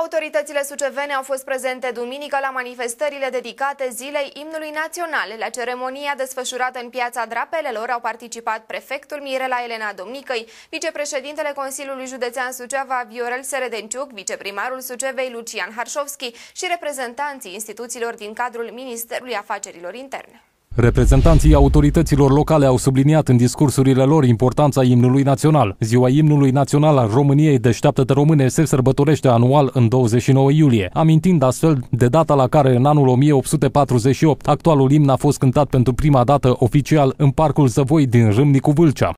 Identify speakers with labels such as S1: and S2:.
S1: Autoritățile sucevene au fost prezente duminică la manifestările dedicate Zilei Imnului Național. La ceremonia desfășurată în piața Drapelelor au participat prefectul Mirela Elena Domnicăi, vicepreședintele Consiliului Județean Suceava Viorel Seredenciuc, viceprimarul Sucevei Lucian Harșovski și reprezentanții instituțiilor din cadrul Ministerului Afacerilor Interne.
S2: Reprezentanții autorităților locale au subliniat în discursurile lor importanța imnului național. Ziua imnului național al României deșteaptă române se sărbătorește anual în 29 iulie, amintind astfel de data la care în anul 1848 actualul imn a fost cântat pentru prima dată oficial în Parcul Zăvoi din Râmnicu Vâlcea.